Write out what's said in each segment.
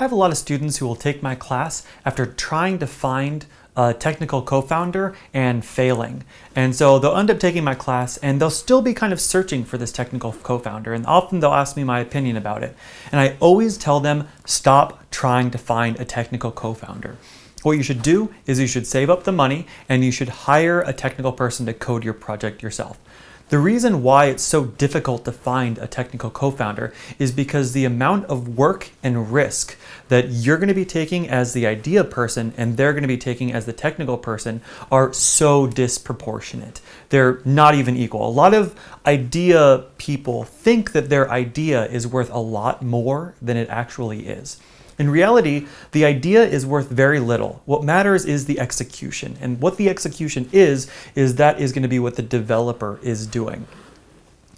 I have a lot of students who will take my class after trying to find a technical co-founder and failing. And so they'll end up taking my class and they'll still be kind of searching for this technical co-founder and often they'll ask me my opinion about it. And I always tell them stop trying to find a technical co-founder. What you should do is you should save up the money and you should hire a technical person to code your project yourself. The reason why it's so difficult to find a technical co-founder is because the amount of work and risk that you're going to be taking as the idea person and they're going to be taking as the technical person are so disproportionate. They're not even equal. A lot of idea people think that their idea is worth a lot more than it actually is. In reality, the idea is worth very little. What matters is the execution. And what the execution is, is that is going to be what the developer is doing.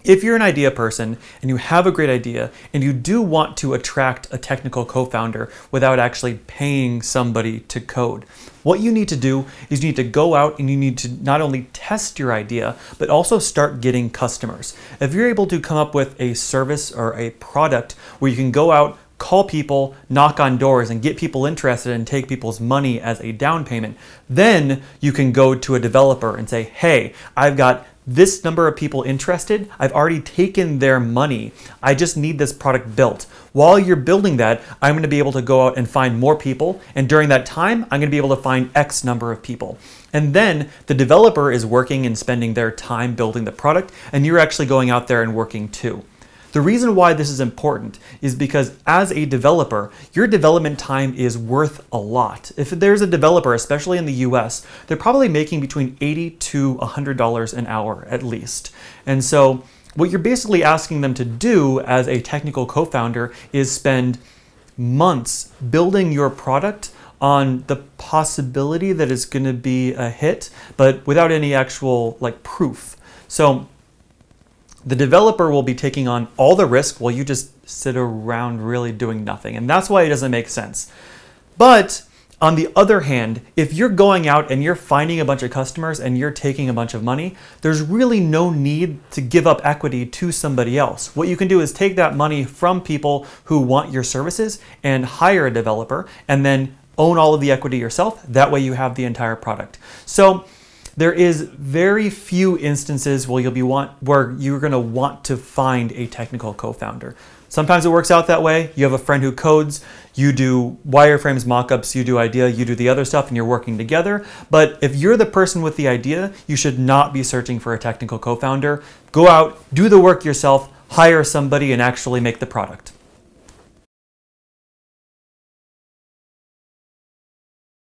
If you're an idea person and you have a great idea and you do want to attract a technical co-founder without actually paying somebody to code, what you need to do is you need to go out and you need to not only test your idea, but also start getting customers. If you're able to come up with a service or a product where you can go out, call people, knock on doors, and get people interested and take people's money as a down payment. Then you can go to a developer and say, hey, I've got this number of people interested. I've already taken their money. I just need this product built. While you're building that, I'm going to be able to go out and find more people. And during that time, I'm going to be able to find X number of people. And then the developer is working and spending their time building the product, and you're actually going out there and working too. The reason why this is important is because as a developer, your development time is worth a lot. If there's a developer, especially in the US, they're probably making between 80 to $100 an hour at least. And so what you're basically asking them to do as a technical co-founder is spend months building your product on the possibility that it's going to be a hit, but without any actual like proof. So the developer will be taking on all the risk while you just sit around really doing nothing. And that's why it doesn't make sense. But on the other hand, if you're going out and you're finding a bunch of customers and you're taking a bunch of money, there's really no need to give up equity to somebody else. What you can do is take that money from people who want your services and hire a developer and then own all of the equity yourself. That way you have the entire product. So there is very few instances where you'll be want where you're going to want to find a technical co-founder. Sometimes it works out that way. You have a friend who codes, you do wireframes, mockups, you do idea, you do the other stuff, and you're working together. But if you're the person with the idea, you should not be searching for a technical co-founder. Go out, do the work yourself, hire somebody, and actually make the product.